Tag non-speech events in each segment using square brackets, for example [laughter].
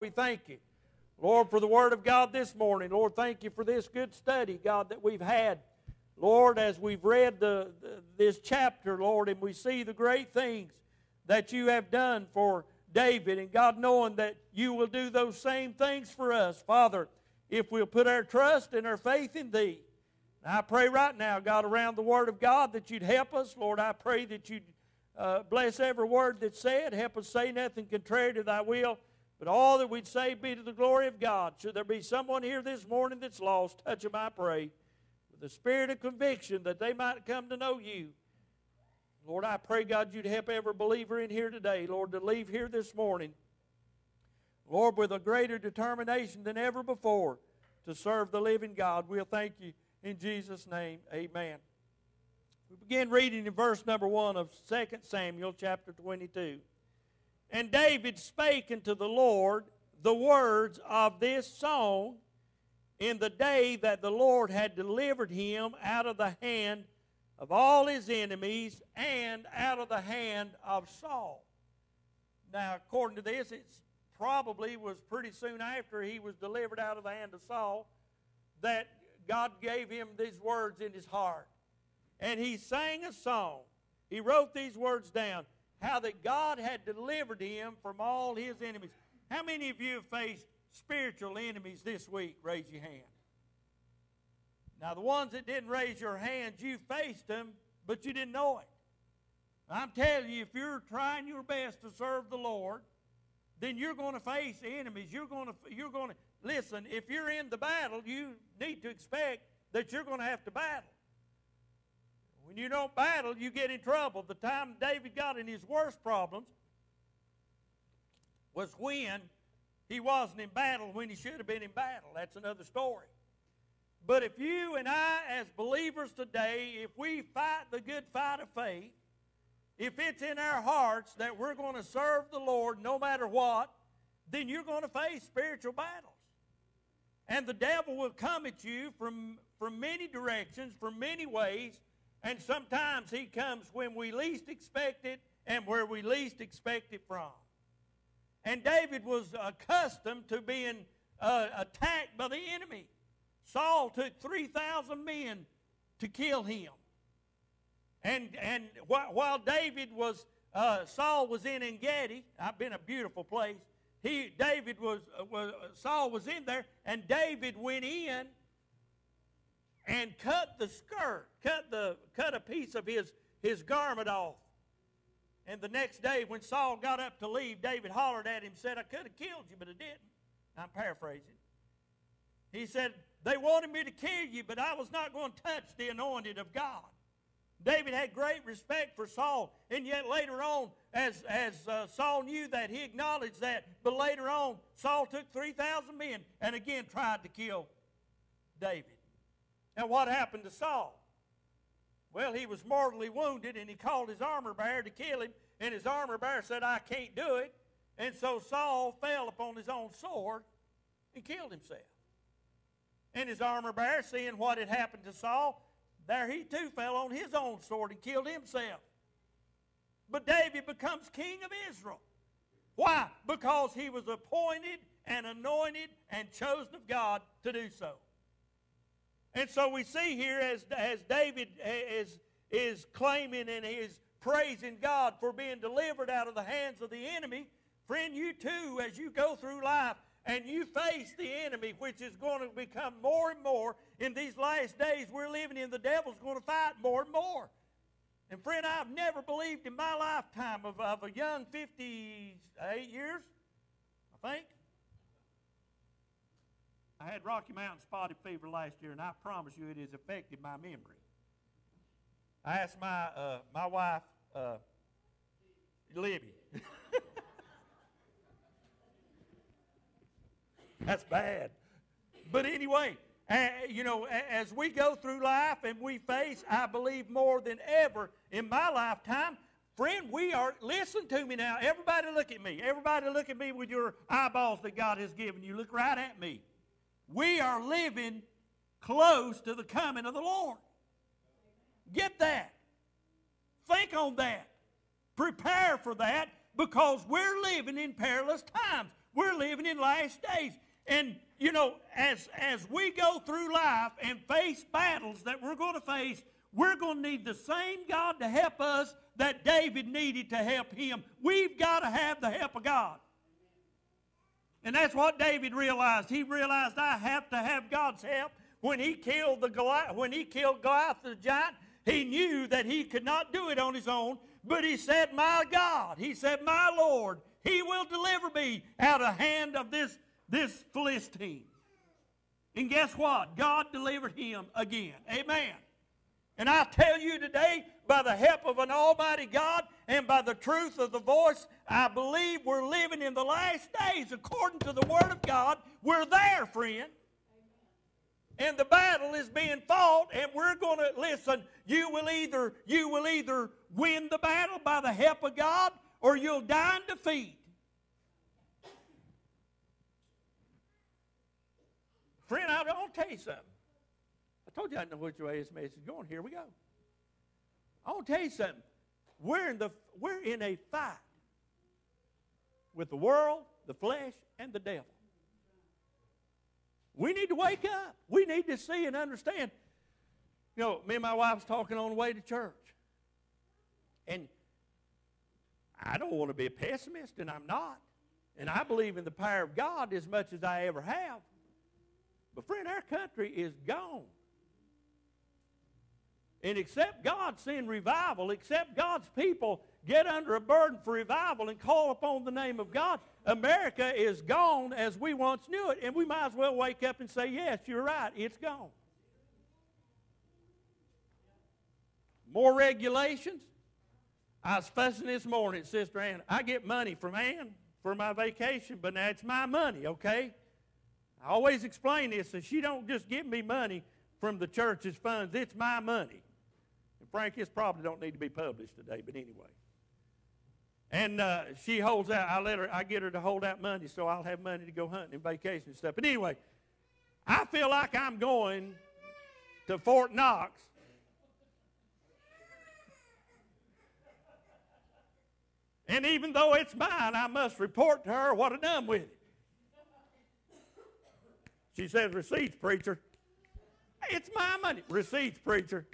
We thank you, Lord, for the Word of God this morning. Lord, thank you for this good study, God, that we've had. Lord, as we've read the, the, this chapter, Lord, and we see the great things that you have done for David, and God, knowing that you will do those same things for us, Father, if we'll put our trust and our faith in Thee. I pray right now, God, around the Word of God, that you'd help us. Lord, I pray that you'd uh, bless every word that's said. Help us say nothing contrary to Thy will. But all that we'd say be to the glory of God. Should there be someone here this morning that's lost, touch them, I pray with the spirit of conviction that they might come to know you. Lord, I pray, God, you'd help every believer in here today, Lord, to leave here this morning, Lord, with a greater determination than ever before to serve the living God. We'll thank you in Jesus' name. Amen. We begin reading in verse number 1 of 2 Samuel chapter 22. And David spake unto the Lord the words of this song in the day that the Lord had delivered him out of the hand of all his enemies and out of the hand of Saul. Now, according to this, it probably was pretty soon after he was delivered out of the hand of Saul that God gave him these words in his heart. And he sang a song. He wrote these words down how that God had delivered him from all his enemies. How many of you have faced spiritual enemies this week? Raise your hand. Now, the ones that didn't raise your hands, you faced them, but you didn't know it. I'm telling you, if you're trying your best to serve the Lord, then you're going to face enemies. You're going to, you're going to, listen, if you're in the battle, you need to expect that you're going to have to battle. When you don't battle, you get in trouble. The time David got in his worst problems was when he wasn't in battle when he should have been in battle. That's another story. But if you and I, as believers today, if we fight the good fight of faith, if it's in our hearts that we're going to serve the Lord no matter what, then you're going to face spiritual battles. And the devil will come at you from, from many directions, from many ways, and sometimes he comes when we least expect it and where we least expect it from. And David was accustomed to being uh, attacked by the enemy. Saul took 3,000 men to kill him. And, and while David was, uh, Saul was in Engedi, I've been a beautiful place. He, David was, uh, was, Saul was in there, and David went in and cut the skirt, cut the, cut a piece of his, his garment off. And the next day, when Saul got up to leave, David hollered at him, said, I could have killed you, but I didn't. I'm paraphrasing. He said, They wanted me to kill you, but I was not going to touch the anointed of God. David had great respect for Saul, and yet later on, as, as uh, Saul knew that, he acknowledged that. But later on, Saul took 3,000 men and again tried to kill David. Now, what happened to Saul? Well, he was mortally wounded, and he called his armor bearer to kill him, and his armor bearer said, I can't do it. And so Saul fell upon his own sword and killed himself. And his armor bearer, seeing what had happened to Saul, there he too fell on his own sword and killed himself. But David becomes king of Israel. Why? Because he was appointed and anointed and chosen of God to do so. And so we see here as, as David is, is claiming and is praising God for being delivered out of the hands of the enemy. Friend, you too, as you go through life and you face the enemy, which is going to become more and more in these last days we're living in, the devil's going to fight more and more. And friend, I've never believed in my lifetime of, of a young 58 years, I think, I had Rocky Mountain spotted fever last year, and I promise you it has affected my memory. I asked my, uh, my wife, uh, Libby. [laughs] That's bad. But anyway, uh, you know, as we go through life and we face, I believe more than ever in my lifetime, friend, we are, listen to me now. Everybody look at me. Everybody look at me with your eyeballs that God has given you. Look right at me. We are living close to the coming of the Lord. Get that. Think on that. Prepare for that because we're living in perilous times. We're living in last days. And, you know, as, as we go through life and face battles that we're going to face, we're going to need the same God to help us that David needed to help him. We've got to have the help of God. And that's what David realized. He realized I have to have God's help. When he killed the Goliath, when he killed Goliath the giant, he knew that he could not do it on his own, but he said, My God, he said, My Lord, he will deliver me out of hand of this, this Philistine. And guess what? God delivered him again. Amen. And I tell you today, by the help of an Almighty God and by the truth of the voice, I believe we're living in the last days according to the Word of God. We're there, friend. And the battle is being fought, and we're going to listen. You will either you will either win the battle by the help of God, or you'll die in defeat. Friend, I to tell you something. I told you I didn't know which way this message is going. Here we go. I want to tell you something. We're in, the, we're in a fight with the world, the flesh, and the devil. We need to wake up. We need to see and understand. You know, me and my wife was talking on the way to church. And I don't want to be a pessimist, and I'm not. And I believe in the power of God as much as I ever have. But, friend, our country is gone. And except God send revival, except God's people get under a burden for revival and call upon the name of God, America is gone as we once knew it. And we might as well wake up and say, yes, you're right, it's gone. More regulations. I was fussing this morning, Sister Ann. I get money from Ann for my vacation, but now it's my money, okay? I always explain this that she don't just give me money from the church's funds. It's my money. Frank, this probably don't need to be published today, but anyway. And uh, she holds out. I let her. I get her to hold out money, so I'll have money to go hunting and vacation and stuff. But anyway, I feel like I'm going to Fort Knox. And even though it's mine, I must report to her what I done with it. She says, Receipts, preacher. It's my money. Receipts, preacher.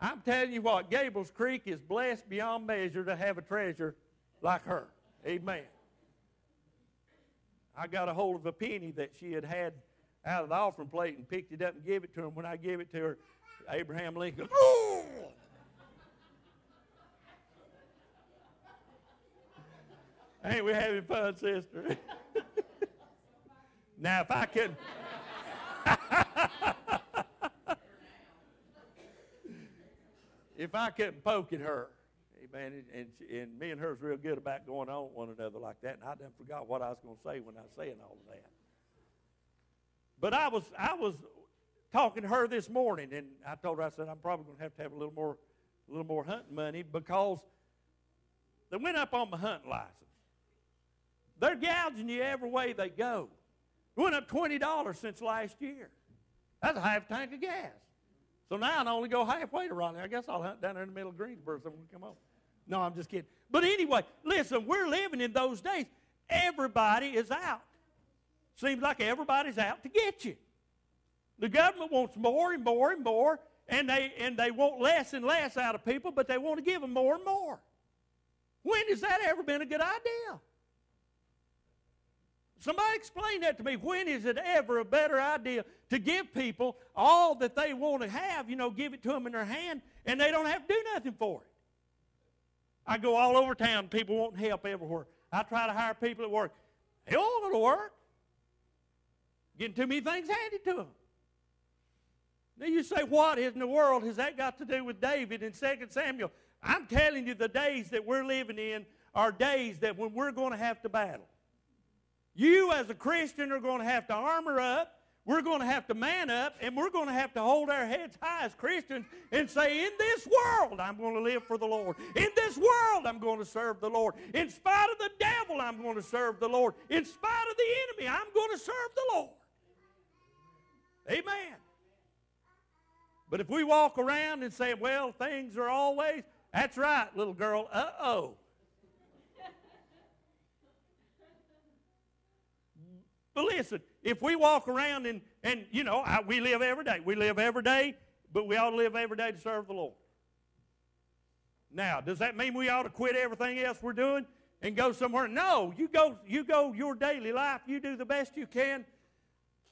I'm telling you what, Gables Creek is blessed beyond measure to have a treasure like her. Amen. I got a hold of a penny that she had had out of the offering plate and picked it up and gave it to him. When I gave it to her, Abraham Lincoln! Ain't we having fun, sister? [laughs] now, if I could. [laughs] if I couldn't poke at her, amen, and, and, and me and her was real good about going on one another like that, and I done forgot what I was going to say when I was saying all of that. But I was, I was talking to her this morning, and I told her, I said, I'm probably going to have to have a little more, a little more hunting money because they went up on my hunting license. They're gouging you every way they go. It went up $20 since last year. That's a half tank of gas. So now I only go halfway to Raleigh. I guess I'll hunt down there in the middle of Greensboro so we come home. No, I'm just kidding. But anyway, listen, we're living in those days. Everybody is out. Seems like everybody's out to get you. The government wants more and more and more, and they, and they want less and less out of people, but they want to give them more and more. When has that ever been a good idea? Somebody explain that to me. When is it ever a better idea to give people all that they want to have, you know, give it to them in their hand, and they don't have to do nothing for it? I go all over town, people want help everywhere. I try to hire people at work. They all go to work. Getting too many things handed to them. Now you say, what in the world has that got to do with David in 2 Samuel? I'm telling you, the days that we're living in are days that when we're going to have to battle. You, as a Christian, are going to have to armor up. We're going to have to man up, and we're going to have to hold our heads high as Christians and say, In this world, I'm going to live for the Lord. In this world, I'm going to serve the Lord. In spite of the devil, I'm going to serve the Lord. In spite of the enemy, I'm going to serve the Lord. Amen. But if we walk around and say, Well, things are always, that's right, little girl, uh oh. But listen, if we walk around and, and you know, I, we live every day. We live every day, but we ought to live every day to serve the Lord. Now, does that mean we ought to quit everything else we're doing and go somewhere? No, you go, you go your daily life. You do the best you can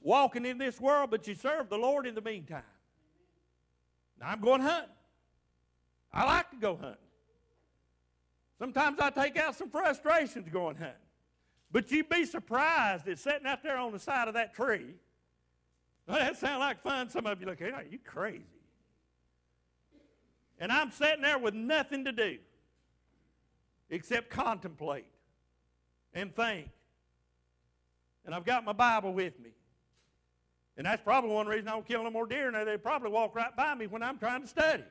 walking in this world, but you serve the Lord in the meantime. Now, I'm going hunting. I like to go hunting. Sometimes I take out some frustrations going hunting. But you'd be surprised that sitting out there on the side of that tree, well, that sounds like fun. Some of you look, hey, you crazy. And I'm sitting there with nothing to do except contemplate and think. And I've got my Bible with me. And that's probably one reason I don't kill no more deer. Now they probably walk right by me when I'm trying to study.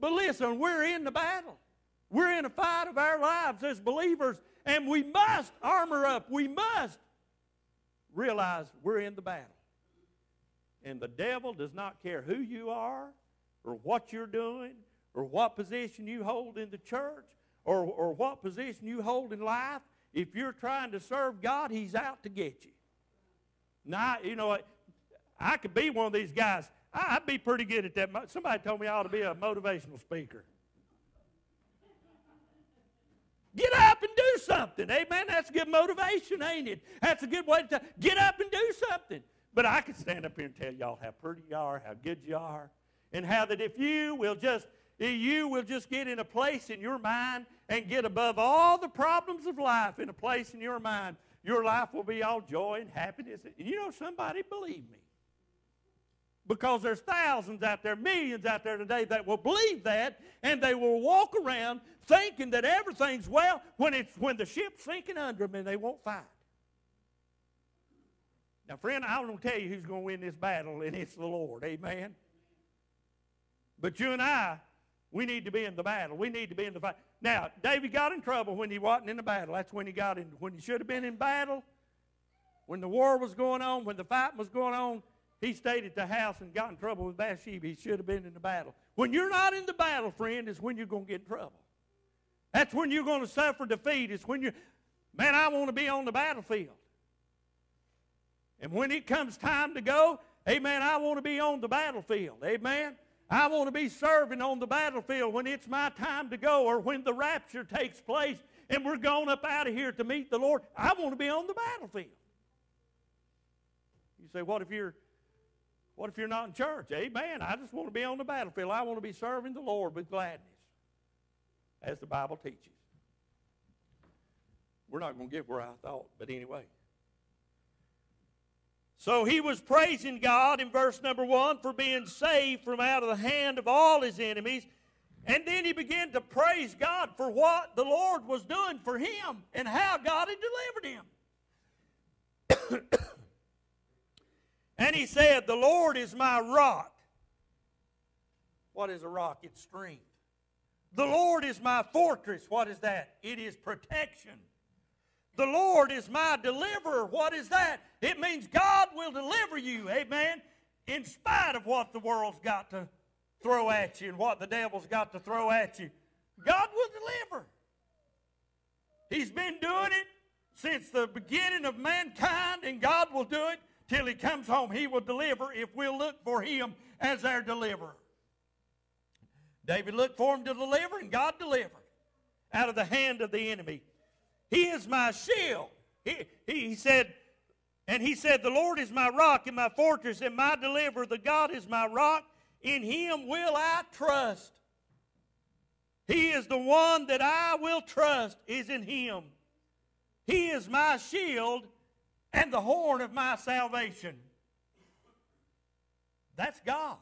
But listen, we're in the battle. We're in a fight of our lives as believers, and we must armor up. We must realize we're in the battle. And the devil does not care who you are, or what you're doing, or what position you hold in the church, or, or what position you hold in life. If you're trying to serve God, he's out to get you. Now, you know, I could be one of these guys. I'd be pretty good at that. Somebody told me I ought to be a motivational speaker. Get up and do something. Amen. That's good motivation, ain't it? That's a good way to get up and do something. But I could stand up here and tell y'all how pretty you are, how good you are, and how that if you will just you will just get in a place in your mind and get above all the problems of life in a place in your mind. Your life will be all joy and happiness. And you know, somebody believe me. Because there's thousands out there, millions out there today that will believe that, and they will walk around thinking that everything's well when, it's, when the ship's sinking under them and they won't fight. Now, friend, I don't tell you who's going to win this battle, and it's the Lord. Amen. But you and I, we need to be in the battle. We need to be in the fight. Now, David got in trouble when he wasn't in the battle. That's when he got in. When he should have been in battle, when the war was going on, when the fight was going on, he stayed at the house and got in trouble with Bathsheba. He should have been in the battle. When you're not in the battle, friend, is when you're going to get in trouble. That's when you're going to suffer defeat. It's when you're, man, I want to be on the battlefield. And when it comes time to go, amen, I want to be on the battlefield. Amen. I want to be serving on the battlefield when it's my time to go or when the rapture takes place and we're going up out of here to meet the Lord. I want to be on the battlefield. You say, what if you're what if you're not in church? Amen. I just want to be on the battlefield. I want to be serving the Lord with gladness, as the Bible teaches. We're not going to get where I thought, but anyway. So he was praising God in verse number one for being saved from out of the hand of all his enemies. And then he began to praise God for what the Lord was doing for him and how God had delivered him. And he said, The Lord is my rock. What is a rock? It's strength. The Lord is my fortress. What is that? It is protection. The Lord is my deliverer. What is that? It means God will deliver you, amen, in spite of what the world's got to throw at you and what the devil's got to throw at you. God will deliver. He's been doing it since the beginning of mankind, and God will do it till he comes home. He will deliver if we'll look for him as our deliverer. David looked for him to deliver, and God delivered out of the hand of the enemy. He is my shield. He, he, said, and he said, The Lord is my rock and my fortress and my deliverer. The God is my rock. In him will I trust. He is the one that I will trust, is in him. He is my shield and the horn of my salvation. That's God.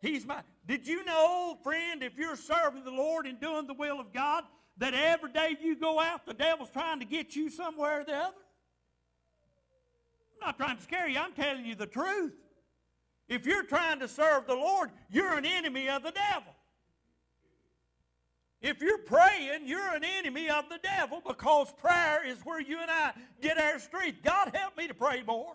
He's my. Did you know, friend, if you're serving the Lord and doing the will of God, that every day you go out, the devil's trying to get you somewhere or the other? I'm not trying to scare you, I'm telling you the truth. If you're trying to serve the Lord, you're an enemy of the devil. If you're praying, you're an enemy of the devil because prayer is where you and I get our strength. God, help me to pray more.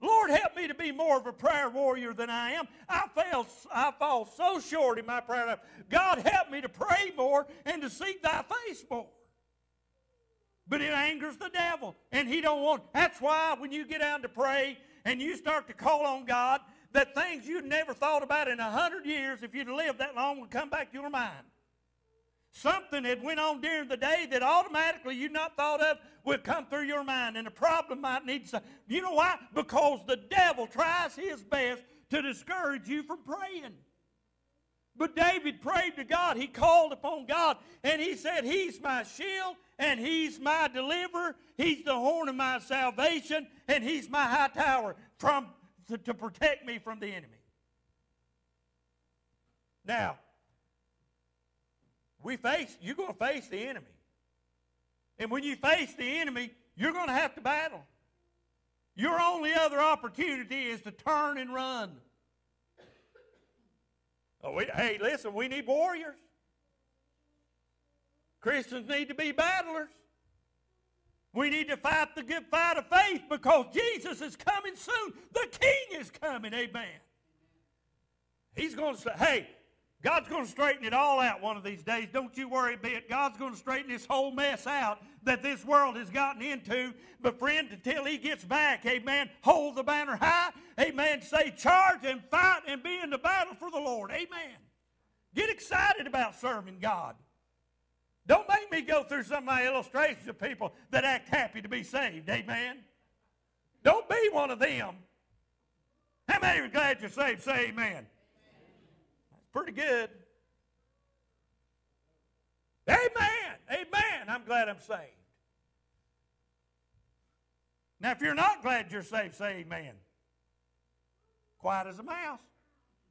Lord, help me to be more of a prayer warrior than I am. I fail, I fall so short in my prayer life. God, help me to pray more and to seek thy face more. But it angers the devil. And he don't want. That's why when you get down to pray and you start to call on God, that things you'd never thought about in a hundred years, if you'd lived that long, would come back to your mind. Something that went on during the day that automatically you not thought of will come through your mind, and a problem might need to. You know why? Because the devil tries his best to discourage you from praying. But David prayed to God. He called upon God, and he said, He's my shield, and He's my deliverer. He's the horn of my salvation, and He's my high tower from, to, to protect me from the enemy. Now, we face, you're going to face the enemy. And when you face the enemy, you're going to have to battle. Your only other opportunity is to turn and run. Oh, we, hey, listen, we need warriors. Christians need to be battlers. We need to fight the good fight of faith because Jesus is coming soon. The King is coming. Amen. He's going to say, hey, God's going to straighten it all out one of these days. Don't you worry a bit. God's going to straighten this whole mess out that this world has gotten into. But, friend, until He gets back, amen, hold the banner high. Amen. Say, charge and fight and be in the battle for the Lord. Amen. Get excited about serving God. Don't make me go through some of my illustrations of people that act happy to be saved. Amen. Don't be one of them. How many are glad you're saved? Say amen. Pretty good. Amen. Amen. I'm glad I'm saved. Now, if you're not glad you're saved, say amen. Quiet as a mouse.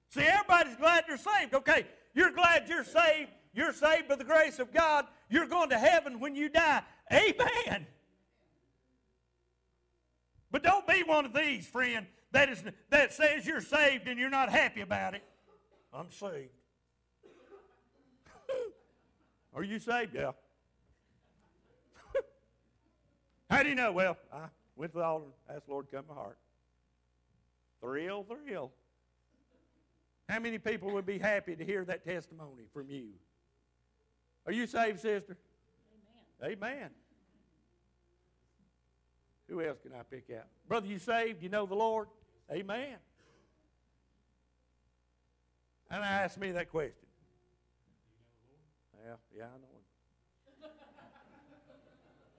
See, everybody's glad you're saved. Okay, you're glad you're saved. You're saved by the grace of God. You're going to heaven when you die. Amen. But don't be one of these, friend, that, is, that says you're saved and you're not happy about it. I'm saved. Are you saved? Yeah. [laughs] How do you know? Well, I went to the altar, asked the Lord to come to my heart. Thrill, thrill. How many people would be happy to hear that testimony from you? Are you saved, sister? Amen. Amen. Who else can I pick out? Brother, you saved? You know the Lord? Amen. And I asked me that question. Yeah, yeah, I know him.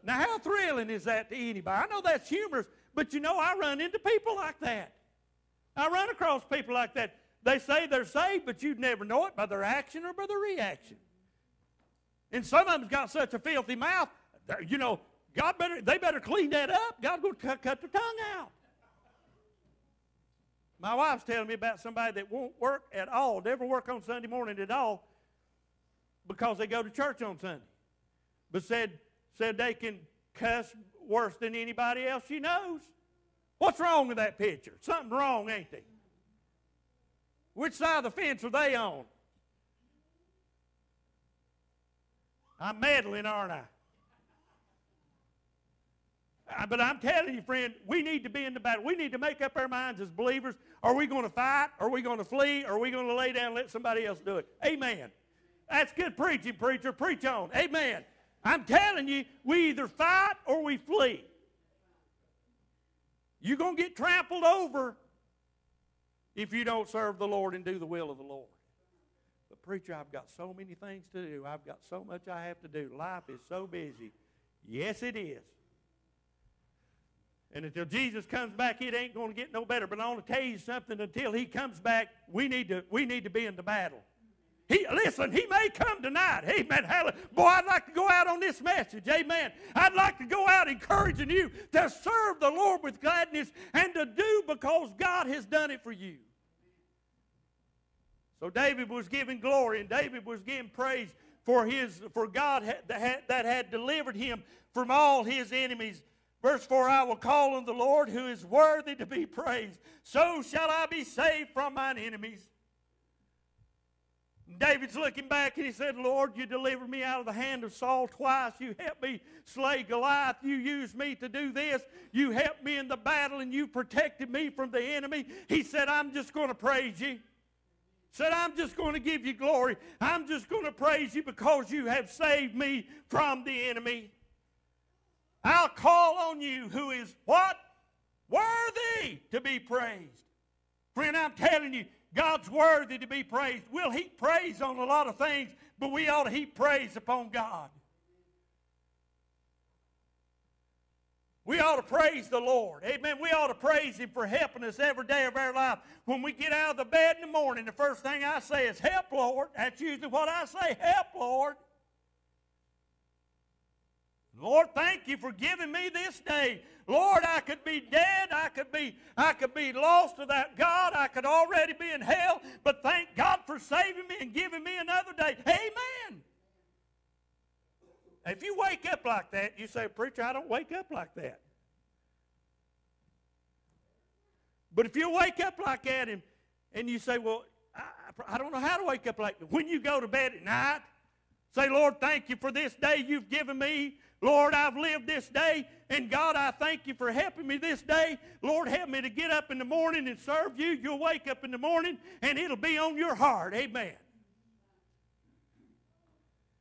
now, how thrilling is that to anybody? I know that's humorous, but you know, I run into people like that. I run across people like that. They say they're saved, but you'd never know it by their action or by their reaction. And some of them's got such a filthy mouth, you know, God better, they better clean that up. God will cut, cut their tongue out. My wife's telling me about somebody that won't work at all, never work on Sunday morning at all, because they go to church on Sunday. But said, said they can cuss worse than anybody else she knows. What's wrong with that picture? Something wrong, ain't they? Which side of the fence are they on? I'm meddling, aren't I? Uh, but I'm telling you, friend, we need to be in the battle. We need to make up our minds as believers. Are we going to fight? Are we going to flee? Are we going to lay down and let somebody else do it? Amen. That's good preaching, preacher. Preach on. Amen. I'm telling you, we either fight or we flee. You're going to get trampled over if you don't serve the Lord and do the will of the Lord. But, preacher, I've got so many things to do. I've got so much I have to do. Life is so busy. Yes, it is. And until Jesus comes back, it ain't going to get no better. But I want to tell you something. Until He comes back, we need to, we need to be in the battle. He, listen, he may come tonight. Amen. Hallelujah. Boy, I'd like to go out on this message. Amen. I'd like to go out encouraging you to serve the Lord with gladness and to do because God has done it for you. So David was giving glory and David was giving praise for his for God that had delivered him from all his enemies. Verse 4 I will call on the Lord who is worthy to be praised. So shall I be saved from mine enemies. David's looking back and he said, Lord, you delivered me out of the hand of Saul twice. You helped me slay Goliath. You used me to do this. You helped me in the battle and you protected me from the enemy. He said, I'm just going to praise you. Said, I'm just going to give you glory. I'm just going to praise you because you have saved me from the enemy. I'll call on you who is what? Worthy to be praised. Friend, I'm telling you, God's worthy to be praised. We'll heap praise on a lot of things, but we ought to heap praise upon God. We ought to praise the Lord. Amen. We ought to praise Him for helping us every day of our life. When we get out of the bed in the morning, the first thing I say is, Help, Lord. That's usually what I say. Help, Lord. Lord, thank you for giving me this day. Lord, I could be dead. I could be, I could be lost without God. I could already be in hell. But thank God for saving me and giving me another day. Amen. If you wake up like that, you say, Preacher, I don't wake up like that. But if you wake up like that and, and you say, Well, I, I don't know how to wake up like that. When you go to bed at night, say, Lord, thank you for this day you've given me. Lord, I've lived this day, and God, I thank you for helping me this day. Lord, help me to get up in the morning and serve you. You'll wake up in the morning, and it'll be on your heart. Amen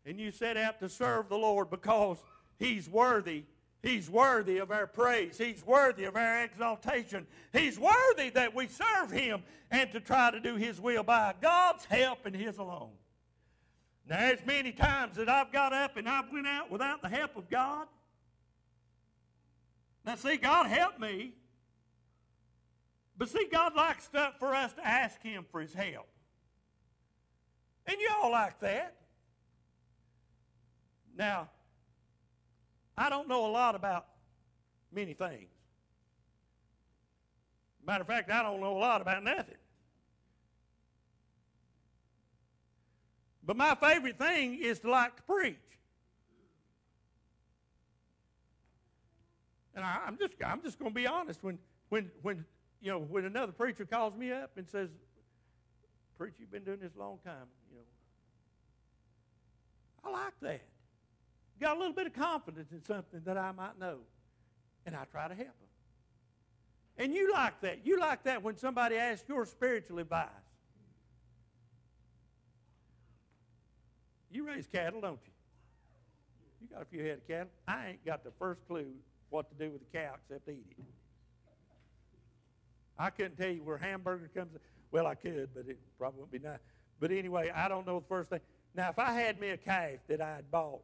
and you set out to serve the Lord because He's worthy. He's worthy of our praise. He's worthy of our exaltation. He's worthy that we serve Him and to try to do His will by God's help and His alone. There's many times that I've got up and I've went out without the help of God. Now, see, God helped me. But see, God likes stuff for us to ask Him for His help. And y'all like that. Now, I don't know a lot about many things. Matter of fact, I don't know a lot about nothing. But my favorite thing is to like to preach. And I, am just I'm just going to be honest. When when when you know when another preacher calls me up and says, "Preacher, you've been doing this a long time," you know, I like that got a little bit of confidence in something that I might know, and I try to help them. And you like that. You like that when somebody asks your spiritual advice. You raise cattle, don't you? You got a few head of cattle. I ain't got the first clue what to do with a cow except eat it. I couldn't tell you where hamburger comes. Well, I could, but it probably wouldn't be nice. But anyway, I don't know the first thing. Now, if I had me a calf that I had bought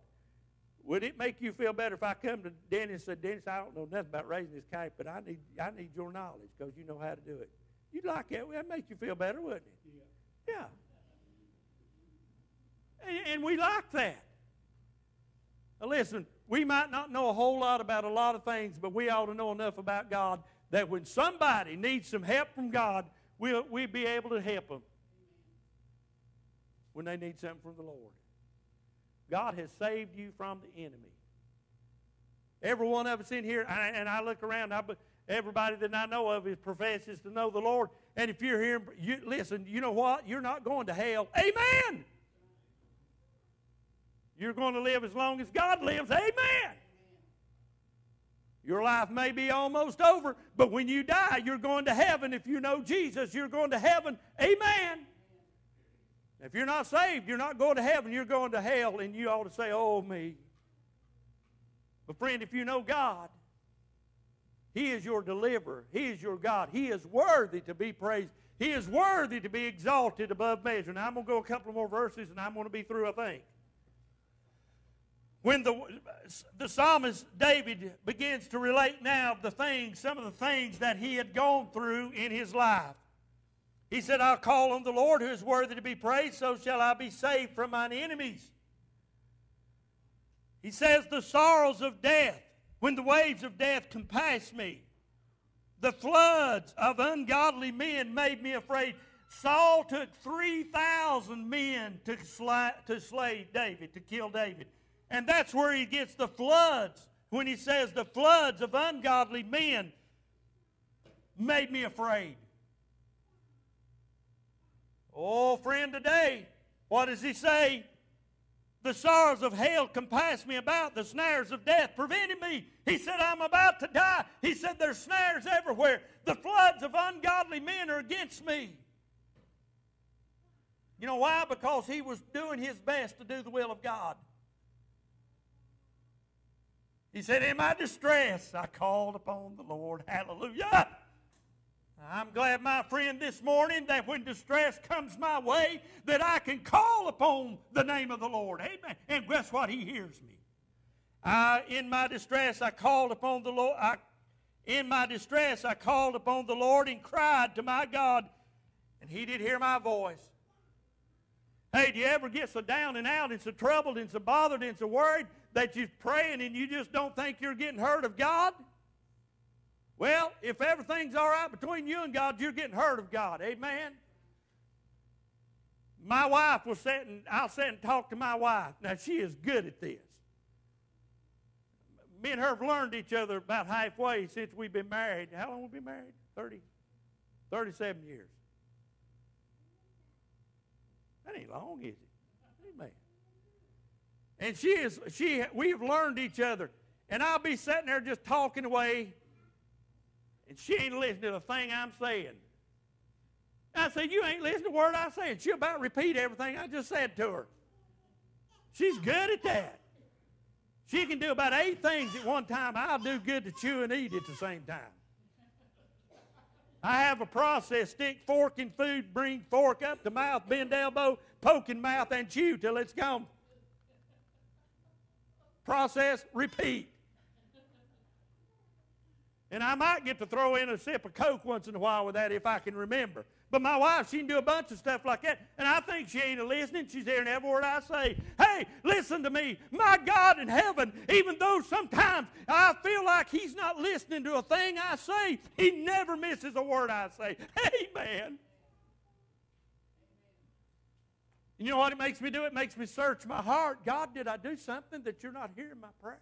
would it make you feel better if I come to Dennis and said, Dennis, I don't know nothing about raising this calf, but I need, I need your knowledge because you know how to do it. You'd like that. That'd make you feel better, wouldn't it? Yeah. yeah. And, we like that. Now listen, we might not know a whole lot about a lot of things, but we ought to know enough about God that when somebody needs some help from God, we'll, we'll be able to help them when they need something from the Lord. God has saved you from the enemy. Every one of us in here, and I look around, everybody that I know of is professes to know the Lord. And if you're here, you, listen, you know what? You're not going to hell. Amen. You're going to live as long as God lives. Amen. Your life may be almost over, but when you die, you're going to heaven. If you know Jesus, you're going to heaven. Amen. If you're not saved, you're not going to heaven, you're going to hell, and you ought to say, Oh, me. But, friend, if you know God, He is your deliverer, He is your God, He is worthy to be praised, He is worthy to be exalted above measure. Now, I'm going to go a couple more verses, and I'm going to be through, I think. When the, the psalmist David begins to relate now the things, some of the things that he had gone through in his life. He said, I'll call on the Lord who is worthy to be praised, so shall I be saved from mine enemies. He says, The sorrows of death, when the waves of death compassed me, the floods of ungodly men made me afraid. Saul took 3,000 men to slay, to slay David, to kill David. And that's where he gets the floods, when he says, The floods of ungodly men made me afraid. Oh, friend, today, what does he say? The sorrows of hell compass me about, the snares of death prevented me. He said, I'm about to die. He said, There's snares everywhere. The floods of ungodly men are against me. You know why? Because he was doing his best to do the will of God. He said, In my distress, I called upon the Lord. Hallelujah. I'm glad, my friend, this morning that when distress comes my way, that I can call upon the name of the Lord. Amen. And guess what? He hears me. I, in my distress, I called upon the Lord. I, in my distress, I called upon the Lord and cried to my God, and He did hear my voice. Hey, do you ever get so down and out and so troubled and so bothered and so worried that you're praying and you just don't think you're getting heard of God? Well, if everything's all right between you and God, you're getting heard of God. Amen. My wife was sitting, I'll sit and talk to my wife. Now, she is good at this. Me and her have learned each other about halfway since we've been married. How long have we been married? 30, 37 years. That ain't long, is it? Amen. And she is, she, we've learned each other. And I'll be sitting there just talking away and she ain't listening to the thing I'm saying. I said, You ain't listening to a word I say. And she about repeat everything I just said to her. She's good at that. She can do about eight things at one time. I'll do good to chew and eat at the same time. I have a process stick fork in food, bring fork up to mouth, bend elbow, poke in mouth, and chew till it's gone. Process, repeat. And I might get to throw in a sip of Coke once in a while with that if I can remember. But my wife, she can do a bunch of stuff like that. And I think she ain't listening. She's hearing every word I say. Hey, listen to me. My God in heaven, even though sometimes I feel like He's not listening to a thing I say, He never misses a word I say. [laughs] Amen. You know what it makes me do? It makes me search my heart. God, did I do something that you're not hearing my prayer?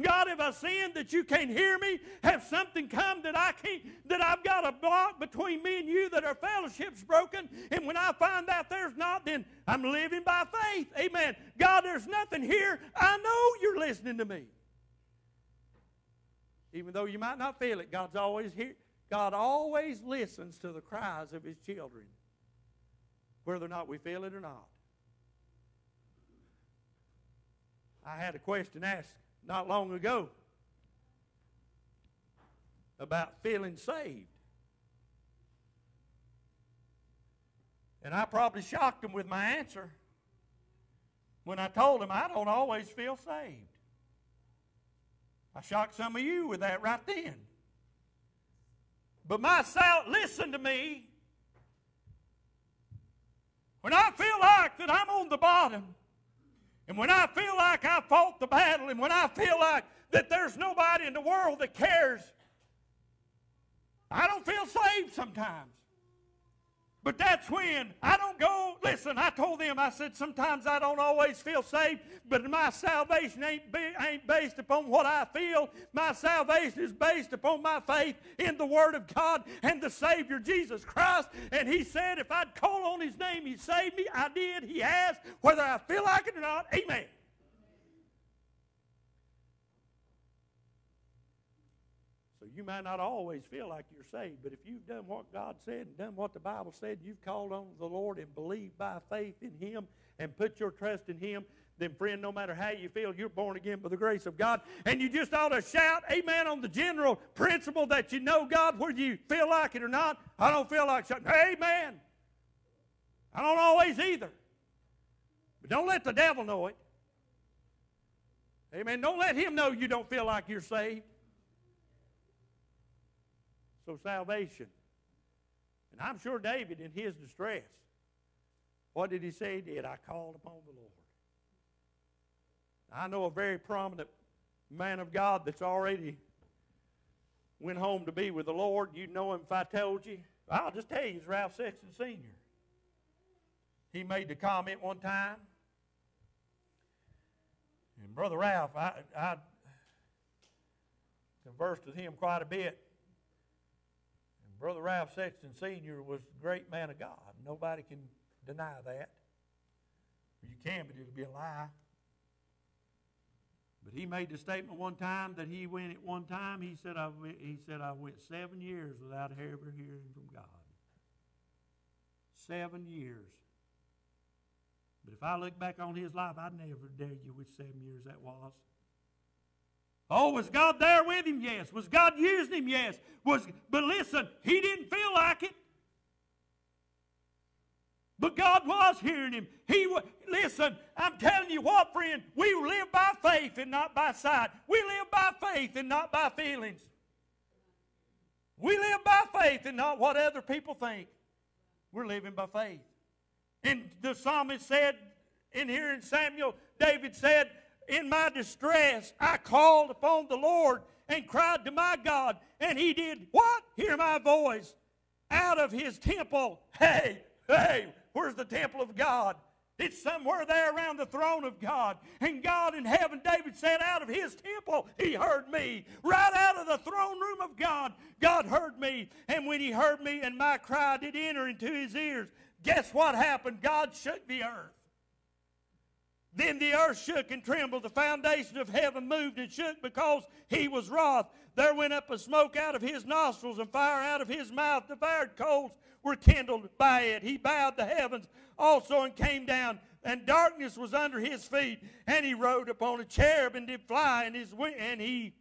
God, have I sinned that you can't hear me? Have something come that I can't, that I've got a block between me and you that our fellowship's broken? And when I find out there's not, then I'm living by faith. Amen. God, there's nothing here. I know you're listening to me. Even though you might not feel it, God's always here. God always listens to the cries of his children, whether or not we feel it or not. I had a question asked not long ago about feeling saved. And I probably shocked him with my answer when I told him I don't always feel saved. I shocked some of you with that right then. But my sal listen to me. When I feel like that I'm on the bottom, and when I feel like I fought the battle, and when I feel like that there's nobody in the world that cares, I don't feel saved sometimes. But that's when I don't go. Listen, I told them, I said, sometimes I don't always feel safe, but my salvation ain't, be, ain't based upon what I feel. My salvation is based upon my faith in the Word of God and the Savior, Jesus Christ. And He said, if I'd call on His name, He'd save me. I did. He has. Whether I feel like it or not, amen. You might not always feel like you're saved, but if you've done what God said and done what the Bible said, you've called on the Lord and believed by faith in Him and put your trust in Him, then, friend, no matter how you feel, you're born again by the grace of God. And you just ought to shout, Amen, on the general principle that you know God, whether you feel like it or not. I don't feel like shouting, Amen. I don't always either. But don't let the devil know it. Amen. Don't let him know you don't feel like you're saved. So, salvation. And I'm sure David, in his distress, what did he say he did? I called upon the Lord. I know a very prominent man of God that's already went home to be with the Lord. You'd know him if I told you. I'll just tell you, he's Ralph Sexton Sr. He made the comment one time. And Brother Ralph, I, I conversed with him quite a bit. Brother Ralph Sexton Sr. was a great man of God. Nobody can deny that. You can, but it'll be a lie. But he made the statement one time that he went at one time. He said, I went, he said, I went seven years without ever hearing from God. Seven years. But if I look back on his life, I'd never dare you which seven years that was. Oh, was God there with him? Yes. Was God using him? Yes. Was, but listen, he didn't feel like it. But God was hearing him. He was, listen, I'm telling you what, friend, we live by faith and not by sight. We live by faith and not by feelings. We live by faith and not what other people think. We're living by faith. And the psalmist said in here in Samuel, David said, In my distress, I called upon the Lord and cried to my God, and he did what? Hear my voice out of his temple. Hey, hey, Where's the temple of God? It's somewhere there around the throne of God. And God in heaven, David said, out of his temple, he heard me. Right out of the throne room of God, God heard me. And when he heard me and my cry did enter into his ears, guess what happened? God shook the earth. Then the earth shook and trembled. The foundation of heaven moved and shook because he was wroth. There went up a smoke out of his nostrils and fire out of his mouth The devoured coals were kindled by it. He bowed the heavens also and came down, and darkness was under his feet. And he rode upon a cherub and did fly, and, his, and he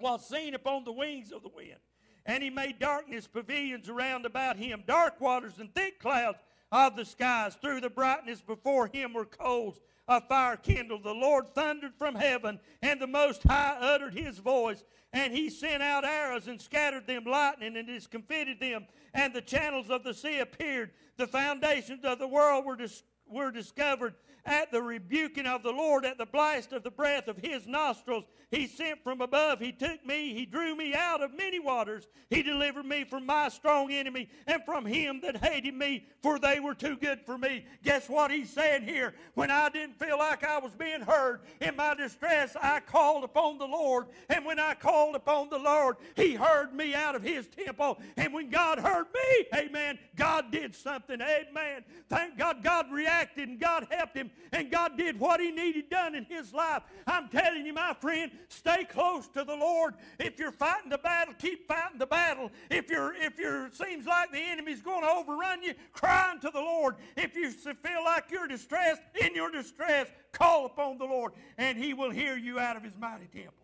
was seen upon the wings of the wind. And he made darkness pavilions around about him, dark waters and thick clouds of the skies. Through the brightness before him were coals of fire kindled. The Lord thundered from heaven, and the Most High uttered his voice. And he sent out arrows and scattered them lightning and discomfited them. And the channels of the sea appeared. The foundations of the world were, dis- were discovered at the rebuking of the Lord, at the blast of the breath of his nostrils. He sent from above. He took me. He drew me out of many waters. He delivered me from my strong enemy and from him that hated me, for they were too good for me. Guess what he's saying here? When I didn't feel like I was being heard in my distress, I called upon the Lord. And when I called upon the Lord, he heard me out of his temple. And when God heard me, amen, God did something. Amen. Thank God God reacted and God helped him and God did what he needed done in his life. I'm telling you, my friend, stay close to the Lord. If you're fighting the battle, keep fighting the battle. If you're if you're seems like the enemy's going to overrun you, cry unto the Lord. If you feel like you're distressed, in your distress, call upon the Lord, and he will hear you out of his mighty temple.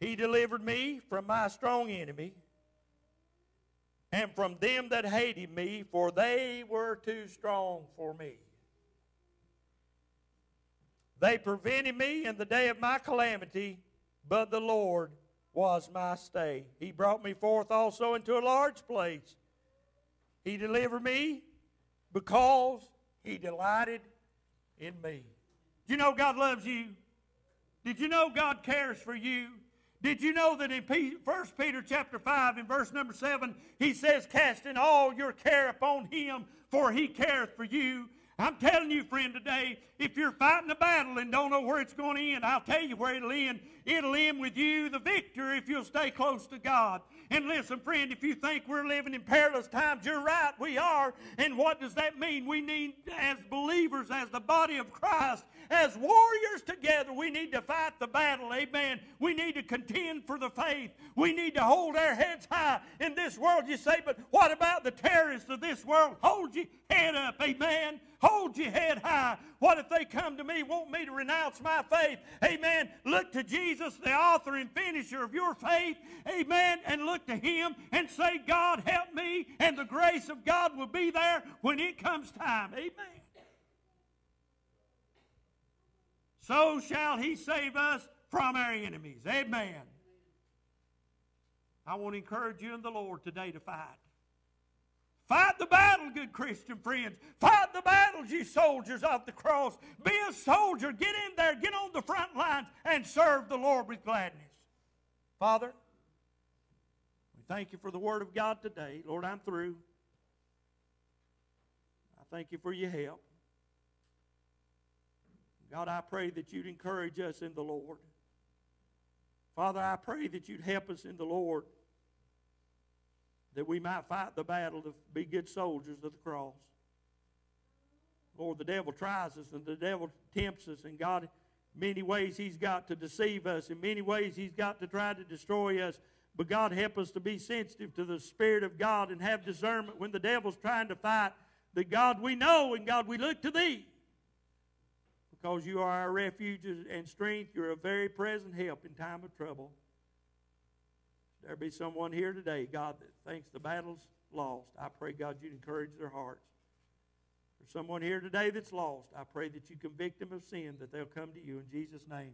He delivered me from my strong enemy and from them that hated me, for they were too strong for me. They prevented me in the day of my calamity, but the Lord was my stay. He brought me forth also into a large place. He delivered me because he delighted in me. You know God loves you? Did you know God cares for you? Did you know that in 1 Peter chapter 5 in verse number 7, he says, Casting all your care upon him, for he careth for you. I'm telling you, friend, today, if you're fighting a battle and don't know where it's going to end, I'll tell you where it'll end. It'll end with you, the victor, if you'll stay close to God. And listen, friend, if you think we're living in perilous times, you're right, we are. And what does that mean? We need, as believers, as the body of Christ, as warriors together, we need to fight the battle. Amen. We need to contend for the faith. We need to hold our heads high in this world. You say, but what about the terrorists of this world? Hold your head up. Amen. Hold your head high. What if they come to me, want me to renounce my faith? Amen. Look to Jesus, the author and finisher of your faith. Amen. And look to Him and say, God, help me. And the grace of God will be there when it comes time. Amen. So shall he save us from our enemies. Amen. I want to encourage you in the Lord today to fight. Fight the battle, good Christian friends. Fight the battles, you soldiers of the cross. Be a soldier. Get in there. Get on the front lines and serve the Lord with gladness. Father, we thank you for the word of God today. Lord, I'm through. I thank you for your help. God, I pray that you'd encourage us in the Lord. Father, I pray that you'd help us in the Lord that we might fight the battle to be good soldiers of the cross. Lord, the devil tries us and the devil tempts us, and God, in many ways he's got to deceive us, in many ways he's got to try to destroy us. But God, help us to be sensitive to the Spirit of God and have discernment when the devil's trying to fight. That God, we know, and God, we look to Thee. Because you are our refuge and strength. You're a very present help in time of trouble. There be someone here today, God, that thinks the battle's lost. I pray, God, you'd encourage their hearts. There's someone here today that's lost. I pray that you convict them of sin, that they'll come to you in Jesus' name.